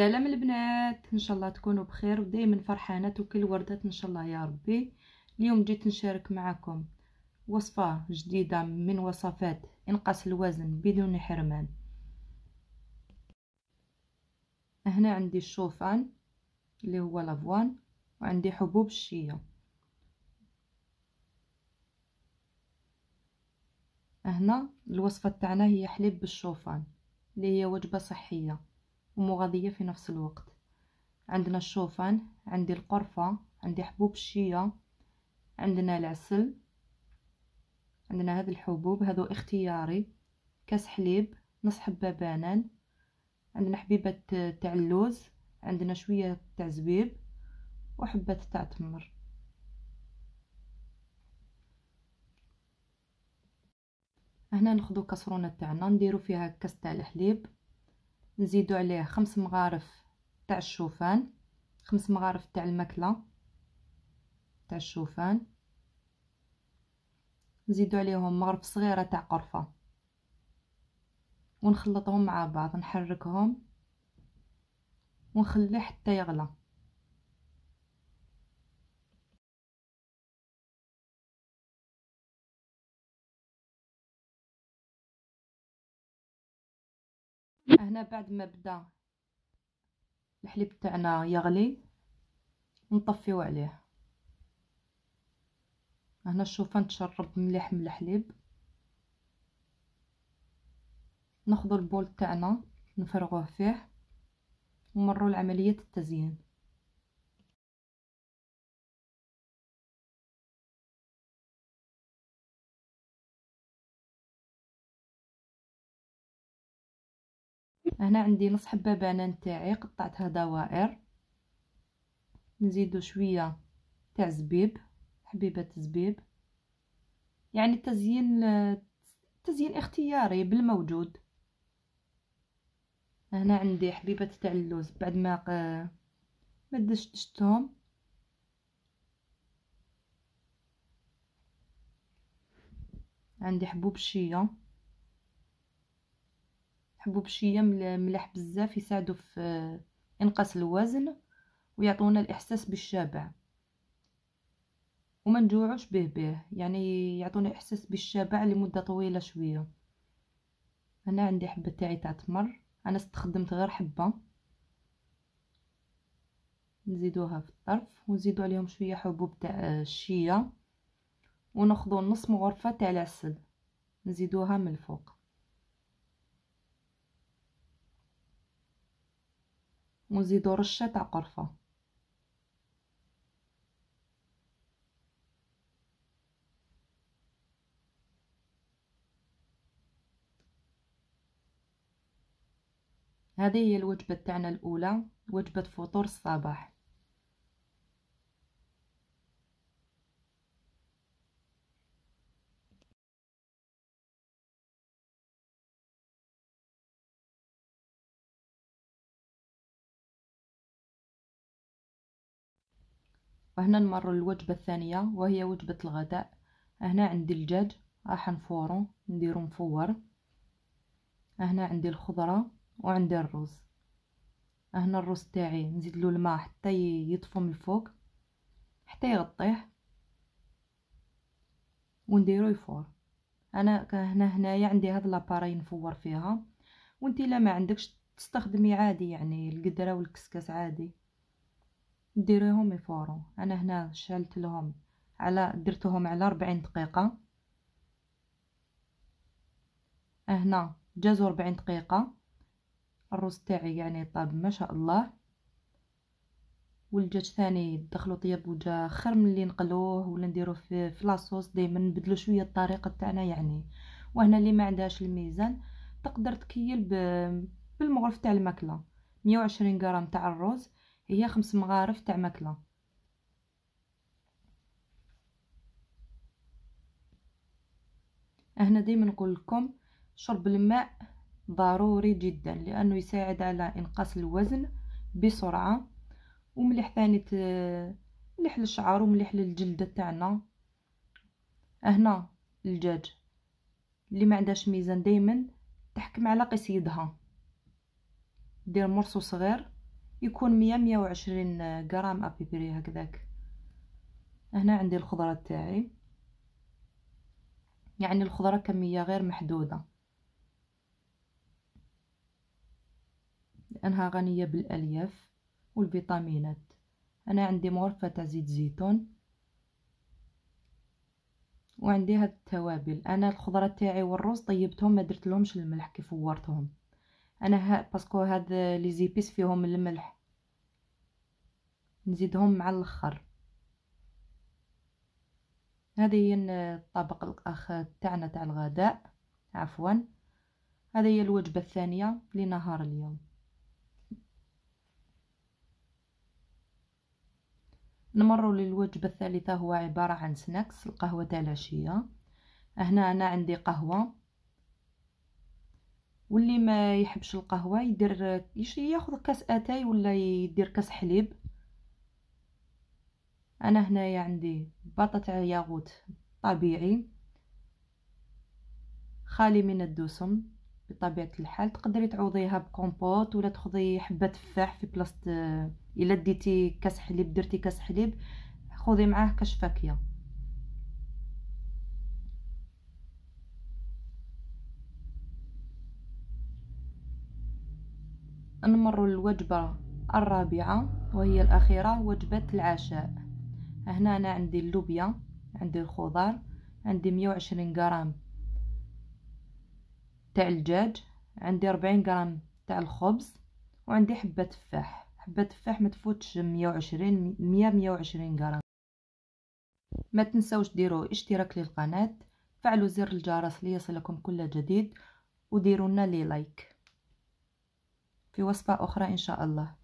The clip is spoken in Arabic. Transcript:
سلام البنات. إن شاء الله تكونوا بخير ودائما فرحانات وكل وردات إن شاء الله يا ربي. اليوم جيت نشارك معكم وصفة جديدة من وصفات إنقاص الوزن بدون حرمان. هنا عندي الشوفان اللي هو لافوان وعندي حبوب الشيا هنا الوصفة تاعنا هي حليب بالشوفان اللي هي وجبة صحية. ومغذية في نفس الوقت. عندنا الشوفان عندي القرفة عندي حبوب الشيا عندنا العسل عندنا هذه الحبوب هذو اختياري. كاس حليب نص حبة بانان عندنا حبيبة تاع اللوز عندنا شوية تاع زبيب وحبة تاع تمر. هنا ناخذ كسرونه تاعنا نديرو فيها كاس تاع الحليب. نزيدو عليه خمس مغارف تاع الشوفان خمس مغارف تاع الماكلة تاع الشوفان. نزيدو عليهم مغرف صغيرة تاع قرفة. ونخلطهم مع بعض نحركهم ونخليه حتى يغلى. هنا بعد ما بدا الحليب تاعنا يغلي نطفيو عليه. هنا الشوفان تشرب مليح من الحليب. ناخذ البول تاعنا نفرغوه فيه ونمروا لعملية التزيين. هنا عندي نص حبه بانان تاعي قطعتها دوائر. نزيدو شوية تاع زبيب حبيبة زبيب. يعني تزيين تزيين اختياري بالموجود. هنا عندي حبيبة تاع اللوز بعد ما ما دشتهم. عندي حبوب الشيا حبوب الشيا ملاح بزاف يساعدوا في إنقاص الوزن ويعطونا الإحساس بالشبع. وما نجوعوش به به يعني يعطونا إحساس بالشبع لمدة طويلة شوية. أنا عندي حبة تاعي تاع تمر أنا استخدمت غير حبة. نزيدوها في الطرف ونزيدو عليهم شوية حبوب تاع الشيا. وناخذوا نص مغرفة تاع العسل نزيدوها من الفوق. ونزيدو رشه تاع قرفة. هذه هي الوجبة تاعنا الأولى وجبة فطور الصباح. وهنا نمر للوجبة الثانية وهي وجبة الغداء. هنا عندي الدجاج راح نفورو نديرو مفور. هنا عندي الخضرة وعندي الرز. هنا الرز تاعي نزيد له الماء حتى يطفو من الفوق حتى يغطيه ونديرو يفور. أنا هنا هنايا عندي هاد لاباري نفور فيها. وإنتي لا ما عندكش تستخدمي عادي يعني القدرة والكسكاس عادي. ديريهم يفورو أنا هنا شعلت لهم على درتهم على 40 دقيقة. هنا جازو 40 دقيقة. الرز تاعي يعني طاب ما شاء الله. والدجاج ثاني دخلو طيب وجا خير من اللي نقلوه ولا نديروه في, في لاصوص دائما نبدلو شوية الطريقة تاعنا يعني. وهنا اللي ما عندهاش الميزان تقدر تكيل بالمغرف تاع الماكلة. 120 غرام تاع الرز هي خمس مغارف تاع ماكلة. هنا دائما نقول لكم شرب الماء ضروري جدا لأنه يساعد على إنقاص الوزن بسرعة ومليح ثاني مليح للشعر ومليح للجلد تاعنا. هنا الدجاج. اللي ما عندهاش ميزان دائما تحكم على قيس يدها دير مرصو صغير. يكون مية مية وعشرين غرام ابيبري هكذاك. هنا عندي الخضرة تاعي يعني الخضرة كمية غير محدودة. لأنها غنية بالألياف والفيتامينات. أنا عندي مغرفة تاع زيت زيتون. وعندي هاد التوابل. أنا الخضرة تاعي والرز طيبتهم ما درت لهمش الملح كي فورتهم أنا ها parce que هاد les épices فيهم الملح. نزيدهم مع الأخر. هذه هي الطبق الاخ تاعنا تاع الغداء. عفوا. هذه هي الوجبة الثانية لنهار اليوم. نمر للوجبة الثالثة هو عبارة عن snacks القهوة تاع العشية. هنا أنا عندي قهوة. واللي ما يحبش القهوة يدير ياخذ كاس أتاي ولا يدير كاس حليب. أنا هنايا عندي تاع ياغوت طبيعي خالي من الدسم بطبيعة الحال. تقدري تعوضيها بكومبوت ولا تاخذي حبة تفاح في بلاصة إلا ديتي كاس حليب درتي كاس حليب خذي معاه كاش فاكهه نمر للوجبه الرابعة وهي الأخيرة وجبة العشاء. هنا أنا عندي اللوبيا عندي الخضار عندي 120 غرام تاع الدجاج عندي 40 غرام تاع الخبز وعندي حبة تفاح. حبة تفاح ما تفوتش 120 100 120 غرام. ما تنسوش ديروا اشتراك للقناة فعلوا زر الجرس ليصلكم كل جديد وديروا لنا لي لايك. في وصفة أخرى إن شاء الله.